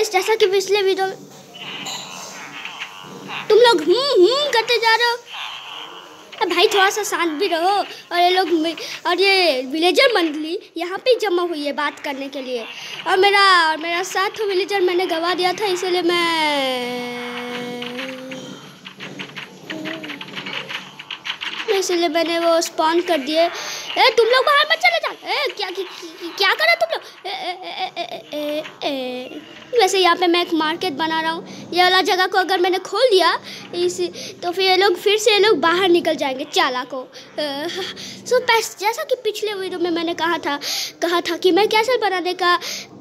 Guys जैसा कि पिछले वीडियो में तुम लोग हम्म हम्म करते जा रहे हो। भाई थोड़ा सा शांत भी रहो। और ये लोग और ये विलेजर मंडली यहाँ पे जमा हुई है बात करने के लिए। और मेरा और मेरा साथ विलेजर मैंने गवा दिया था इसीलिए मैं इसीलिए मैंने वो स्पॉन कर दिए। ए तुम लोग बाहर मत चले जाओ। ए क्या क्या, क्या कर हो तुम लोग? ए, ए, ए, ए, ए, ए, ए। वैसे यहाँ पे मैं एक मार्केट बना रहा हूँ। ये वाला जगह को अगर मैंने खोल दिया इस तो फिर ये लोग फिर से ये लोग बाहर निकल जाएँगे चाला को सो पैस जैसा कि पिछले वीडियो में मैंने कहा था कहा था कि मैं कैसल बनाने का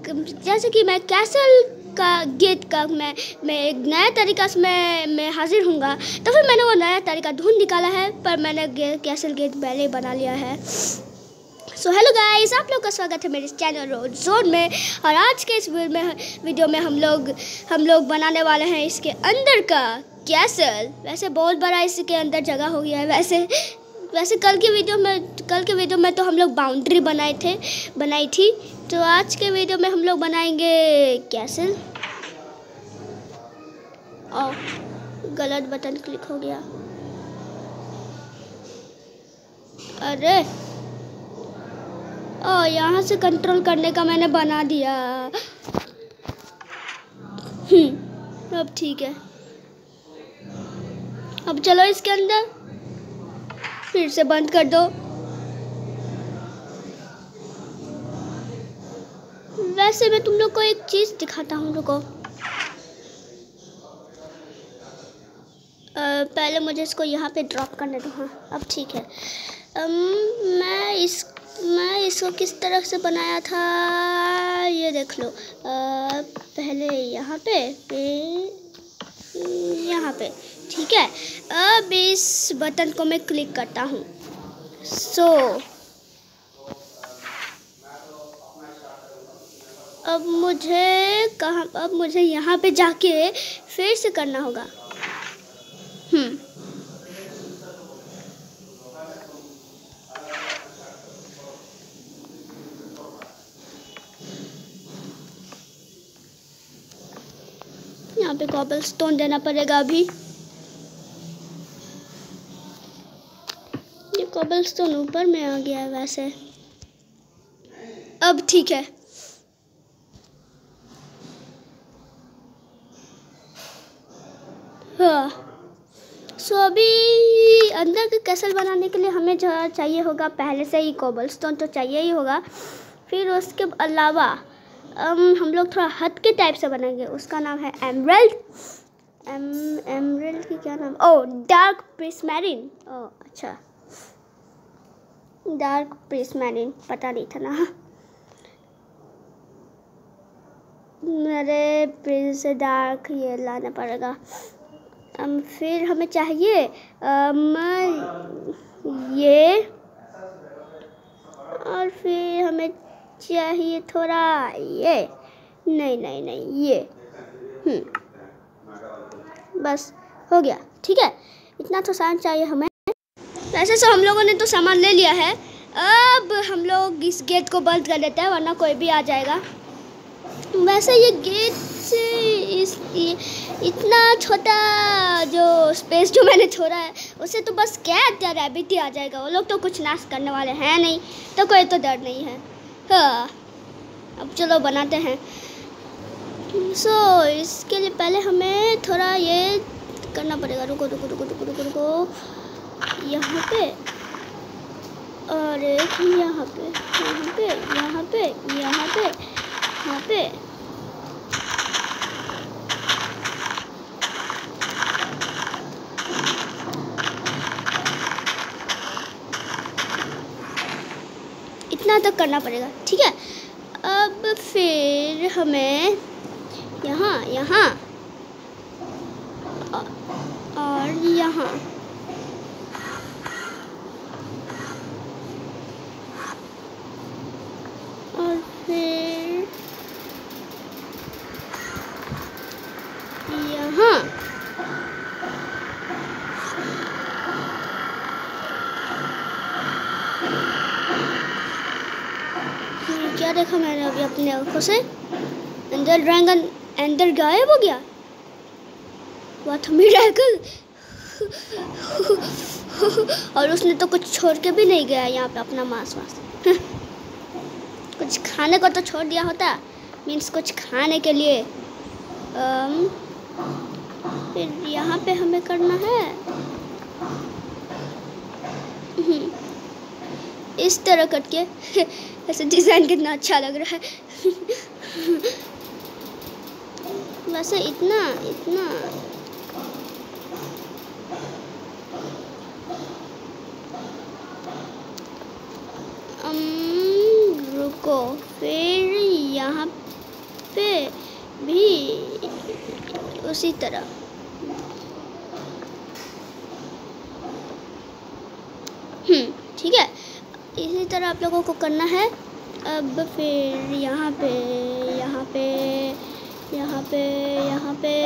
जैसे कि मैं कैसल का गेट का मैं मैं एक नया तरीका से मैं मैं हाजिर हूँगा तो फिर मैंने वो नया तरीका ढूंढ निकाला है पर मैंने गे, कैसल गेट पहले ही बना लिया है। सो हेलो गाइस आप लोग का स्वागत है मेरे चैनल रोड जोन में। और आज के इस वीडियो में वीडियो में हम लोग हम लोग बनाने वाले हैं इसके अंदर का कैसल वैसे बहुत बड़ा इसके अंदर जगह हो गया है, वैसे वैसे कल के वीडियो में, कल के वीडियो में तो हम लोग बाउंड्री बनाए थे, बनाई थी। तो आज के वीडियो में हम लोग बनाएँगे कैसल और गलत बटन क्लिक हो गया। अरे! यहाँ से कंट्रोल करने का मैंने बना दिया। हम्म अब ठीक है। अब चलो इसके अंदर। फिर से बंद कर दो। वैसे मैं तुम लोग को एक चीज़ दिखाता हूँ रुको। पहले मुझे इसको यहाँ पे ड्रॉप करने दो हाँ। अब ठीक है। अम, मैं इस मैं इसको किस तरह से बनाया था ये देख लो। अ, पहले यहाँ पे यहाँ पे। ठीक है? अब इस बटन को मैं क्लिक करता हूँ। सो अब मुझे कहाँ अब मुझे यहाँ पे जाके फिर से करना होगा। हम्म। यहाँ पे कॉबल स्टोन देना पड़ेगा अभी। ये कॉबल स्टोन ऊपर में आ गया है वैसे। अब ठीक है। हाँ। सो अभी अंदर के कैसल बनाने के लिए हमें जो चाहिए होगा, पहले से ही कोबल स्टोन तो चाहिए ही होगा। फिर उसके अलावा हम लोग थोड़ा हद के टाइप से बनाएँगे। उसका नाम है एमरल्ड एम एमरल्ड की क्या नाम? ओ डार्क प्रिस्मैरिन ओ अच्छा। डार्क प्रिस्मैरिन पता नहीं था ना। मेरे प्रिंस डार्क ये लाना पड़ेगा। um, फिर हमें चाहिए um, ये। और फिर हमें चाहिए थोड़ा, ये। नहीं नहीं नहीं, ये। हम्म। बस, हो गया। ठीक है। इतना तो सामान चाहिए हमें। वैसे तो हम लोगों ने तो सामान ले लिया है। अब हम लोग इस गेट को बंद कर देते हैं, वरना कोई भी आ जाएगा। वैसे ये गेट से इस इतना छोटा जो स्पेस जो मैंने छोड़ा है उससे तो बस कैट या रैबिट ही आ जाएगा। वो लोग तो कुछ नाश करने वाले हैं नहीं तो कोई तो डर नहीं है। अब चलो बनाते हैं। सो so, इसके लिए पहले हमें थोड़ा ये करना पड़ेगा। रुको रुको रुको रुको रुको रुको। यहाँ पे और एक यहाँ पे यहाँ पे यहाँ पे यहाँ पे यहाँ पे। इतना तक करना पड़ेगा ठीक है? अब फिर हमें यहाँ यहाँ औ- और यहाँ और फिर यहाँ ये क्या देखा मैंने अभी अपने आँखों से। अंदर ड्रैगन अंदर गायब हो गया। व्हाट मिरेकल और उसने तो कुछ छोड़ के भी नहीं गया यहाँ पे अपना मांस वास। कुछ खाने को तो छोड़ दिया होता। मीन्स कुछ खाने के लिए। um, फिर यहाँ पे हमें करना है। इस तरह करके। ऐसे डिज़ाइन कितना अच्छा लग रहा है। वैसे इतना इतना। रुको, फिर यहाँ पे भी उसी तरह। हम्म ठीक है। इसी तरह आप लोगों को करना है। अब फिर यहाँ पे यहाँ पे यहाँ पे यहाँ पे।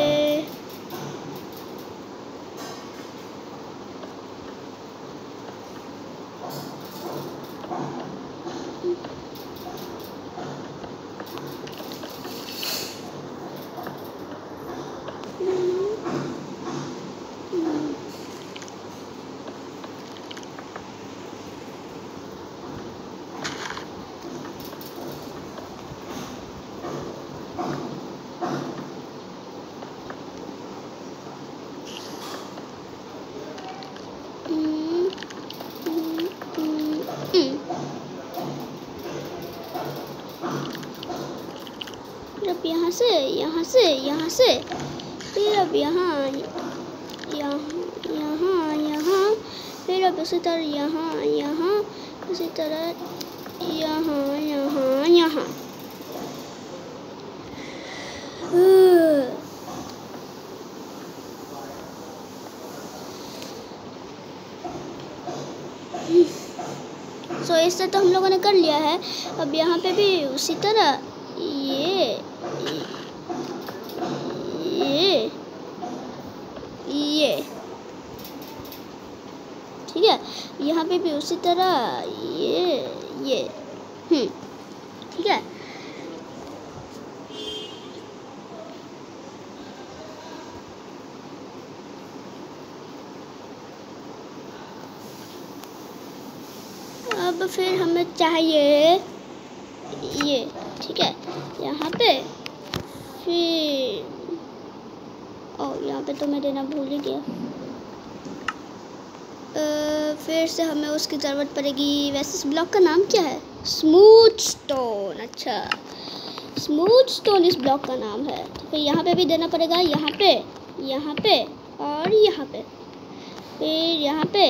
अब यहाँ से यहाँ से यहाँ से। फिर अब यहाँ यहाँ यहाँ यहाँ। फिर अब उसी तरह यहाँ यहाँ। उसी तरह यहाँ यहाँ यहाँ। सो, इससे तो हम लोगों ने कर लिया है। अब यहाँ पे भी उसी तरह ये ये ये ठीक है यहाँ पे भी उसी तरह ये ये। हम्म ठीक है। अब फिर हमें चाहिए ये, ठीक है। यहाँ पे फिर, ओ, यहाँ पे तो मैं देना भूल ही गया। फिर से हमें उसकी ज़रूरत पड़ेगी। वैसे इस ब्लॉक का नाम क्या है? Smooth stone. अच्छा। स्मूथ स्टोन इस ब्लॉक का नाम है। तो फिर यहाँ पे भी देना पड़ेगा। यहाँ पे यहाँ पे और यहाँ पे। फिर यहाँ पे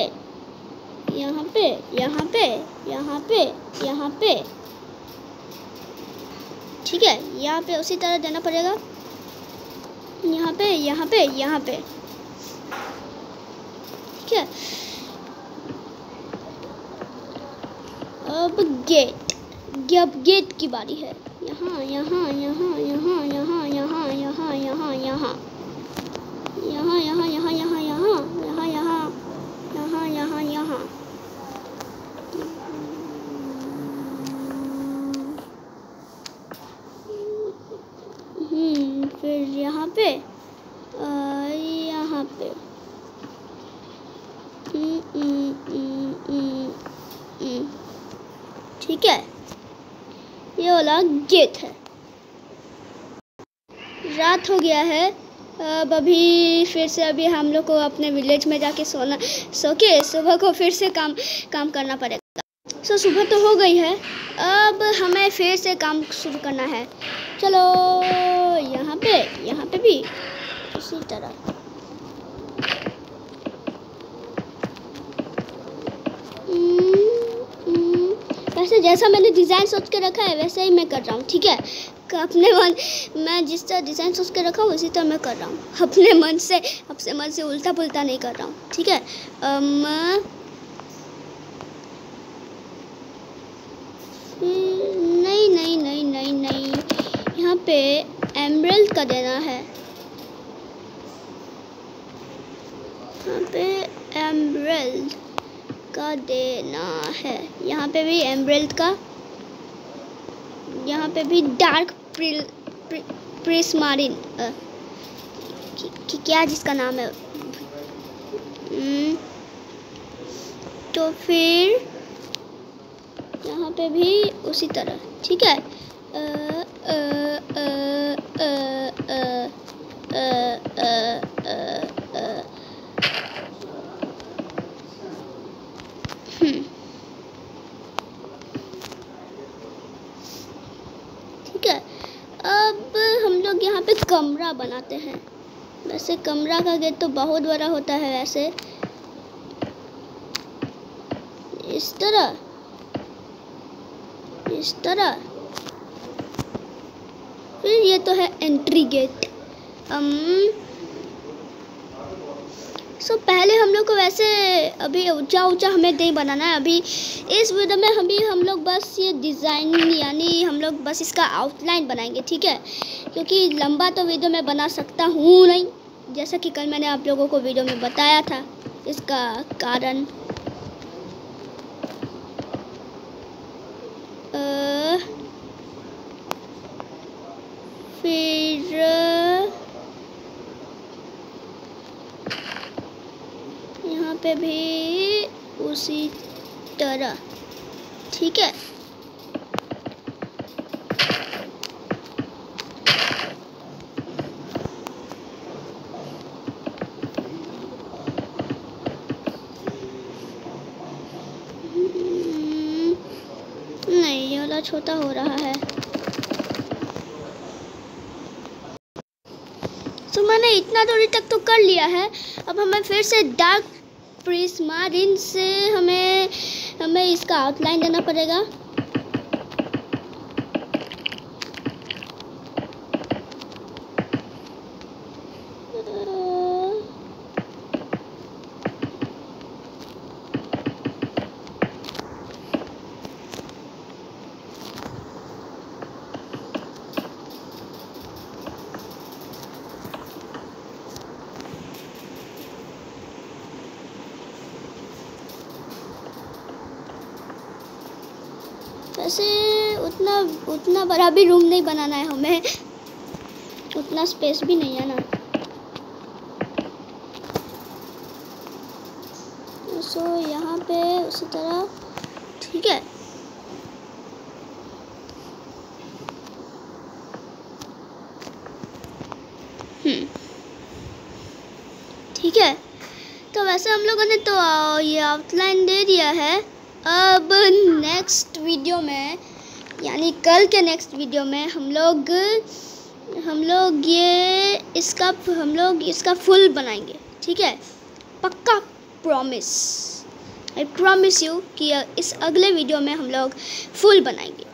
यहाँ पे यहाँ पे यहाँ पे यहाँ पे। ठीक है। यहाँ पे उसी तरह देना पड़ेगा। यहाँ पे यहाँ पे यहाँ पे। ठीक है। अब गेट अब गेट की बारी है यहाँ यहाँ यहाँ यहाँ यहाँ यहाँ यहाँ यहाँ यहाँ यहाँ यहाँ यहाँ यहाँ यहाँ यहाँ यहाँ यहाँ यहाँ यहाँ हम्म फिर यहाँ पे यहाँ पे हम्म, हम्म, हम्म, हम्म, हम्म। ठीक है? ये वाला गेट है। रात हो गया है। अब अभी फिर से अभी हम लोग को अपने विलेज में जाके सोना सो के सुबह को फिर से काम काम करना पड़ेगा। सो सुबह तो हो गई है। अब हमें फिर से काम शुरू करना है। चलो, यहाँ पे यहाँ पे भी। इसी तरह हम्म, हम्म, वैसे जैसा मैंने डिज़ाइन सोच के रखा है वैसे ही मैं कर रहा हूँ ठीक है? अपने मन मैं जिस तरह डिज़ाइन सोच के रखा हूँ उसी तरह मैं कर रहा हूँ। अपने मन से अपने मन से उल्टा पुल्टा नहीं कर रहा हूँ ठीक है? हम्म, नहीं नहीं नहीं नहीं नहीं। यहाँ पे एमरल्ड का देना है। यहाँ पे एमरल्ड का देना है। यहाँ पे भी एमरल्ड का। यहाँ पे भी डार्क प्रिल प्रिस्मारिन क्या जिसका नाम है? हम्म, तो फिर यहाँ पे भी उसी तरह ठीक है अब हम लोग यहाँ पे कमरा बनाते हैं। वैसे कमरा का गेट तो बहुत बड़ा होता है वैसे। इस तरह। इस तरह। फिर ये तो है एंट्री गेट। हम सो पहले हम लोग को वैसे अभी ऊँचा ऊँचा हमें नहीं बनाना है। अभी इस वीडियो में अभी हम लोग बस ये डिज़ाइन यानी हम लोग बस इसका आउटलाइन बनाएँगे, ठीक है? क्योंकि लंबा तो वीडियो में बना सकता हूँ नहीं, जैसा कि कल मैंने आप लोगों को वीडियो में बताया था इसका कारण। फिर यहाँ पे भी उसी तरह। ठीक है? हम्म, नहीं ये वाला छोटा हो रहा है। तो मैंने इतना दूरी तक तो कर लिया है। अब हमें फिर से डार्क प्रिस्मारिन से हमें हमें इसका आउटलाइन देना पड़ेगा। वैसे उतना उतना बड़ा भी रूम नहीं बनाना है हमें। उतना स्पेस भी नहीं है ना। सो यहाँ पे उसी तरह, ठीक है। हम्म। ठीक है। तो वैसे हम लोगों ने तो ये आउटलाइन दे दिया है। अब नेक्स्ट वीडियो में, यानी कल के नेक्स्ट वीडियो में हम लोग हम लोग ये, इसका, हम लोग इसका फुल बनाएँगे, ठीक है? पक्का प्रॉमिस आई प्रॉमिस यू कि इस अगले वीडियो में हम लोग फुल बनाएँगे.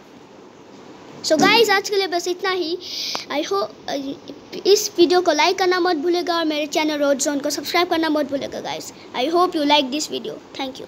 सो so गाइस आज के लिए बस इतना ही. आई होप इस वीडियो को लाइक करना मत भूलेगा और मेरे चैनल रोड जोन को सब्सक्राइब करना मत भूलेगा guys I hope you like this video thank you